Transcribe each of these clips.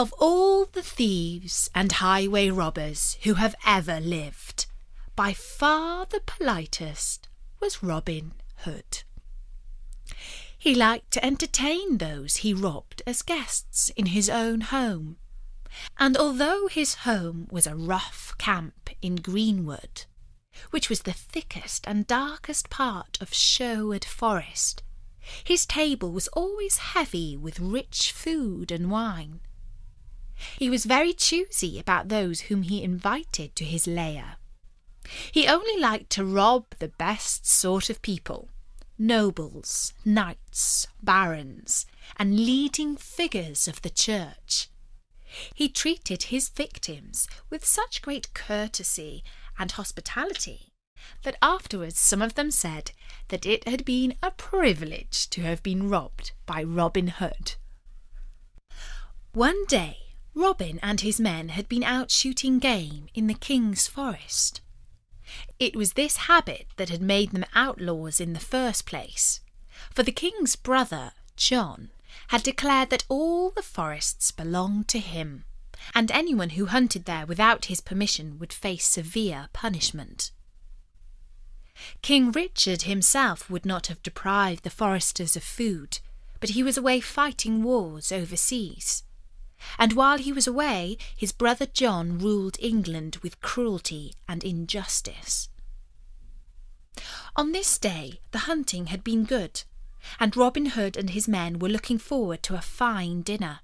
Of all the thieves and highway robbers who have ever lived, by far the politest was Robin Hood. He liked to entertain those he robbed as guests in his own home, and although his home was a rough camp in Greenwood, which was the thickest and darkest part of Sherwood Forest, his table was always heavy with rich food and wine. He was very choosy about those whom he invited to his lair. He only liked to rob the best sort of people nobles, knights, barons, and leading figures of the church. He treated his victims with such great courtesy and hospitality that afterwards some of them said that it had been a privilege to have been robbed by Robin Hood. One day Robin and his men had been out shooting game in the king's forest. It was this habit that had made them outlaws in the first place, for the king's brother, John, had declared that all the forests belonged to him, and anyone who hunted there without his permission would face severe punishment. King Richard himself would not have deprived the foresters of food, but he was away fighting wars overseas and while he was away, his brother John ruled England with cruelty and injustice. On this day the hunting had been good, and Robin Hood and his men were looking forward to a fine dinner.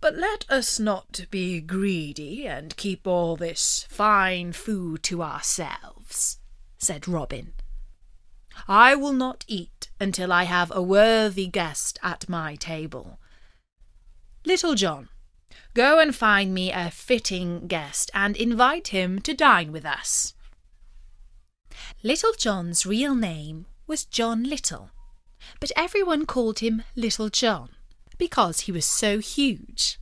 But let us not be greedy and keep all this fine food to ourselves, said Robin. I will not eat until I have a worthy guest at my table, Little John, go and find me a fitting guest and invite him to dine with us. Little John's real name was John Little, but everyone called him Little John because he was so huge.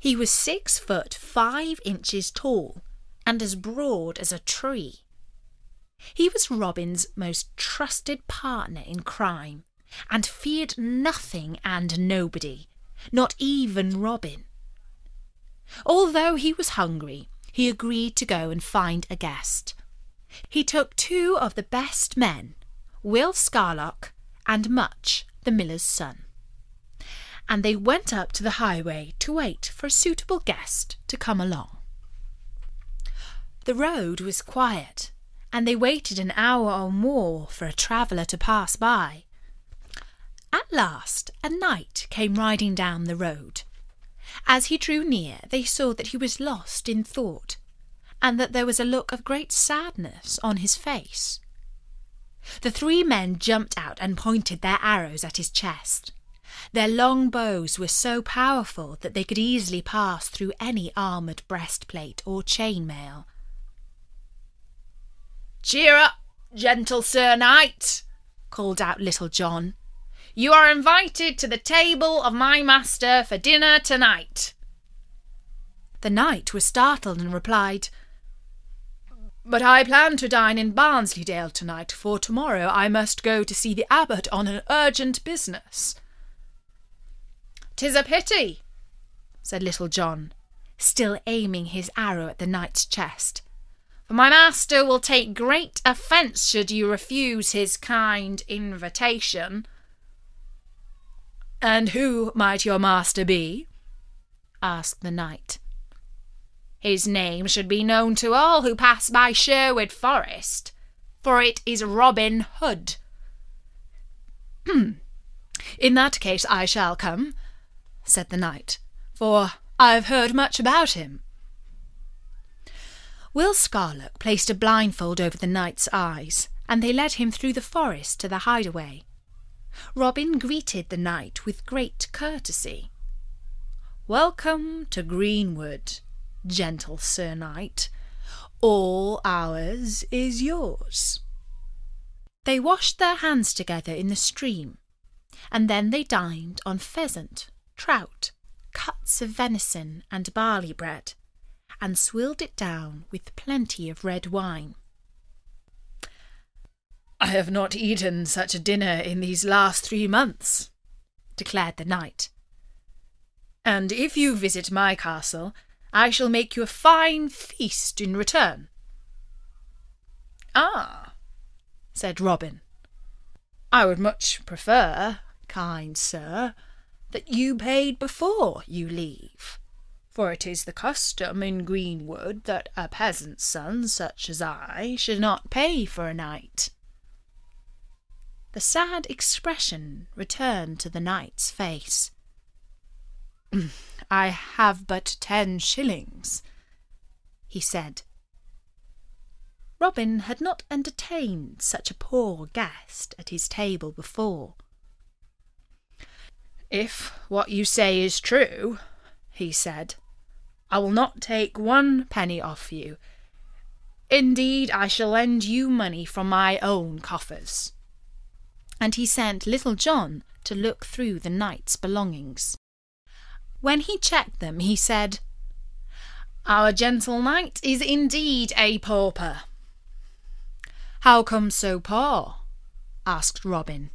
He was six foot five inches tall and as broad as a tree. He was Robin's most trusted partner in crime and feared nothing and nobody not even Robin. Although he was hungry, he agreed to go and find a guest. He took two of the best men, Will Scarlock and Much, the miller's son, and they went up to the highway to wait for a suitable guest to come along. The road was quiet, and they waited an hour or more for a traveller to pass by. At last a knight came riding down the road. As he drew near, they saw that he was lost in thought, and that there was a look of great sadness on his face. The three men jumped out and pointed their arrows at his chest. Their long bows were so powerful that they could easily pass through any armoured breastplate or chain mail. Cheer up, gentle Sir Knight, called out Little John. You are invited to the table of my master for dinner tonight. The knight was startled and replied, But I plan to dine in Barnsleydale tonight, for tomorrow I must go to see the abbot on an urgent business. "'Tis a pity, said Little John, still aiming his arrow at the knight's chest. For my master will take great offence should you refuse his kind invitation. And who might your master be? asked the knight. His name should be known to all who pass by Sherwood Forest, for it is Robin Hood. Hmm. In that case I shall come, said the knight, for I have heard much about him. Will Scarlock placed a blindfold over the knight's eyes, and they led him through the forest to the hideaway. Robin greeted the knight with great courtesy. Welcome to Greenwood, gentle Sir Knight. All ours is yours. They washed their hands together in the stream, and then they dined on pheasant, trout, cuts of venison, and barley bread, and swilled it down with plenty of red wine. I have not eaten such a dinner in these last three months, declared the knight. And if you visit my castle, I shall make you a fine feast in return. Ah, said Robin. I would much prefer, kind sir, that you paid before you leave, for it is the custom in Greenwood that a peasant's son such as I should not pay for a knight. The sad expression returned to the knight's face. Hm, I have but ten shillings, he said. Robin had not entertained such a poor guest at his table before. If what you say is true, he said, I will not take one penny off you. Indeed, I shall lend you money from my own coffers and he sent Little John to look through the knight's belongings. When he checked them, he said, Our gentle knight is indeed a pauper. How come so poor? asked Robin.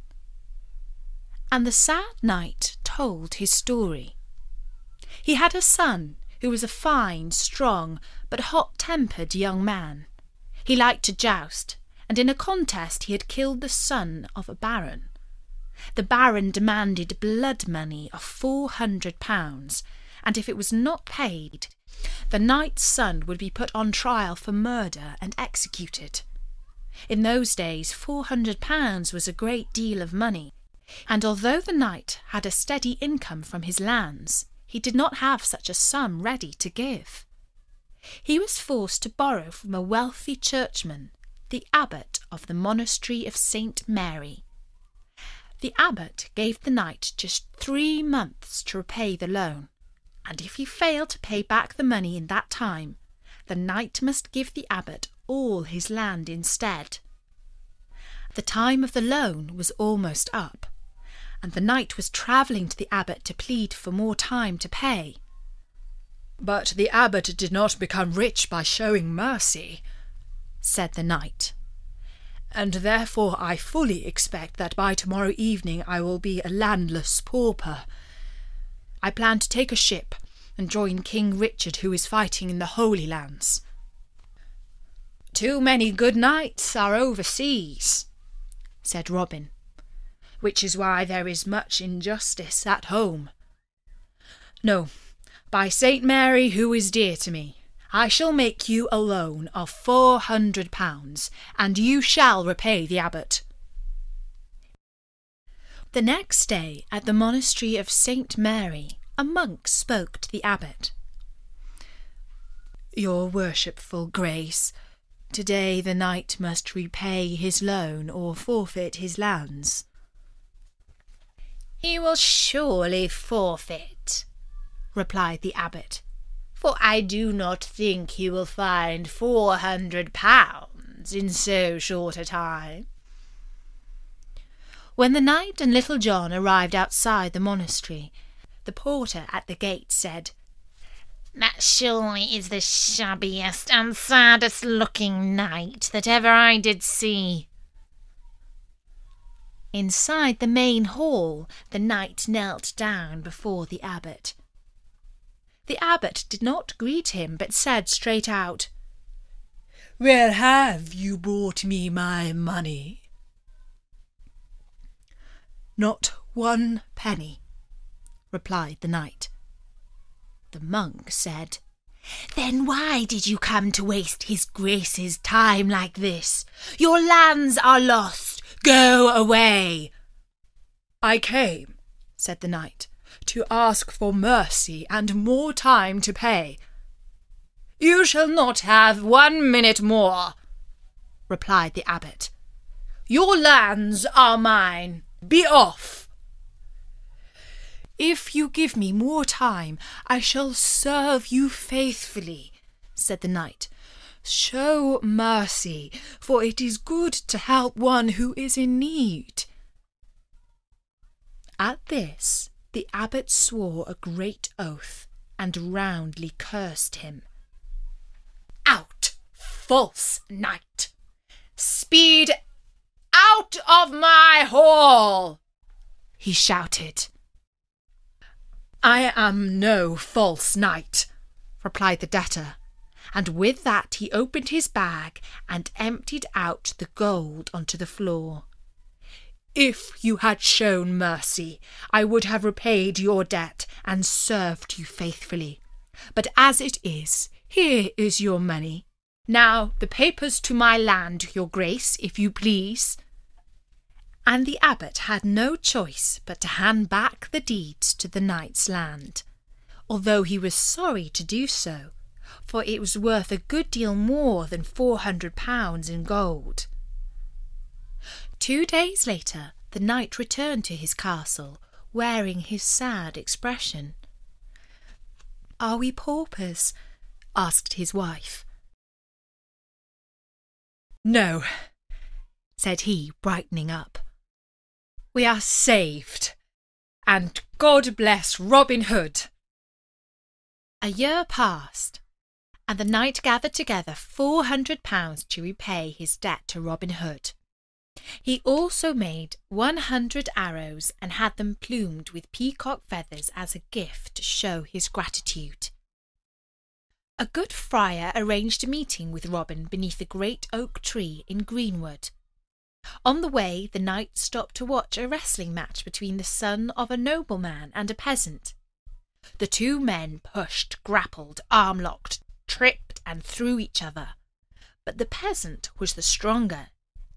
And the sad knight told his story. He had a son who was a fine, strong, but hot tempered young man. He liked to joust and in a contest he had killed the son of a baron. The baron demanded blood money of four hundred pounds, and if it was not paid, the knight's son would be put on trial for murder and executed. In those days, four hundred pounds was a great deal of money, and although the knight had a steady income from his lands, he did not have such a sum ready to give. He was forced to borrow from a wealthy churchman the abbot of the monastery of St. Mary. The abbot gave the knight just three months to repay the loan, and if he failed to pay back the money in that time, the knight must give the abbot all his land instead. The time of the loan was almost up, and the knight was travelling to the abbot to plead for more time to pay. But the abbot did not become rich by showing mercy, said the knight. And therefore I fully expect that by tomorrow evening I will be a landless pauper. I plan to take a ship and join King Richard, who is fighting in the Holy Lands. Too many good knights are overseas, said Robin, which is why there is much injustice at home. No, by St. Mary, who is dear to me, I shall make you a loan of four hundred pounds, and you shall repay the abbot. The next day, at the monastery of St. Mary, a monk spoke to the abbot. Your worshipful grace, today the knight must repay his loan or forfeit his lands. He will surely forfeit, replied the abbot for I do not think he will find four hundred pounds in so short a time. When the knight and Little John arrived outside the monastery, the porter at the gate said, That surely is the shabbiest and saddest looking knight that ever I did see. Inside the main hall, the knight knelt down before the abbot. The abbot did not greet him, but said straight out, Where have you brought me my money? Not one penny, replied the knight. The monk said, Then why did you come to waste his grace's time like this? Your lands are lost. Go away. I came, said the knight, to ask for mercy and more time to pay. You shall not have one minute more, replied the abbot. Your lands are mine. Be off. If you give me more time, I shall serve you faithfully, said the knight. Show mercy, for it is good to help one who is in need. At this, the abbot swore a great oath and roundly cursed him. Out, false knight! Speed Out of my hall! he shouted. I am no false knight, replied the debtor, and with that he opened his bag and emptied out the gold onto the floor. If you had shown mercy, I would have repaid your debt and served you faithfully. But as it is, here is your money. Now the papers to my land, your grace, if you please. And the abbot had no choice but to hand back the deeds to the knight's land, although he was sorry to do so, for it was worth a good deal more than four hundred pounds in gold. Two days later, the knight returned to his castle, wearing his sad expression. Are we paupers? asked his wife. No, said he, brightening up. We are saved, and God bless Robin Hood. A year passed, and the knight gathered together four hundred pounds to repay his debt to Robin Hood. He also made one hundred arrows and had them plumed with peacock feathers as a gift to show his gratitude. A good friar arranged a meeting with Robin beneath a great oak tree in Greenwood. On the way, the knight stopped to watch a wrestling match between the son of a nobleman and a peasant. The two men pushed, grappled, arm locked, tripped, and threw each other. But the peasant was the stronger,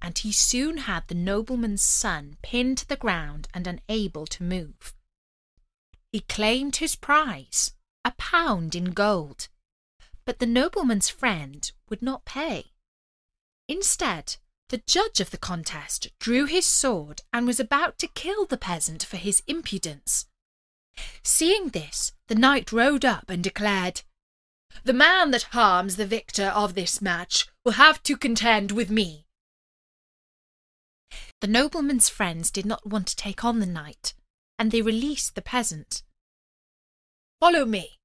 and he soon had the nobleman's son pinned to the ground and unable to move. He claimed his prize, a pound in gold, but the nobleman's friend would not pay. Instead, the judge of the contest drew his sword and was about to kill the peasant for his impudence. Seeing this, the knight rode up and declared, The man that harms the victor of this match will have to contend with me. The nobleman's friends did not want to take on the knight, and they released the peasant. Follow me,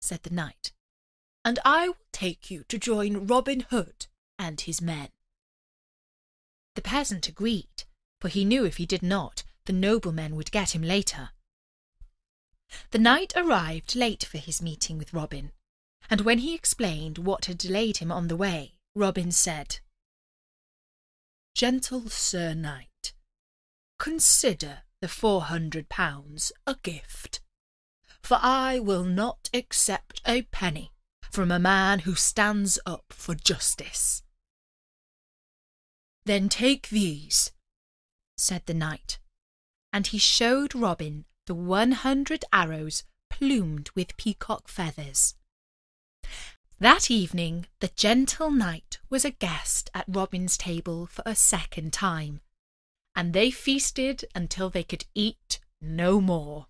said the knight, and I will take you to join Robin Hood and his men. The peasant agreed, for he knew if he did not, the noblemen would get him later. The knight arrived late for his meeting with Robin, and when he explained what had delayed him on the way, Robin said, Gentle Sir Knight, consider the four hundred pounds a gift, for I will not accept a penny from a man who stands up for justice. Then take these, said the knight, and he showed Robin the one hundred arrows plumed with peacock feathers. That evening the gentle knight was a guest at Robin's table for a second time, and they feasted until they could eat no more.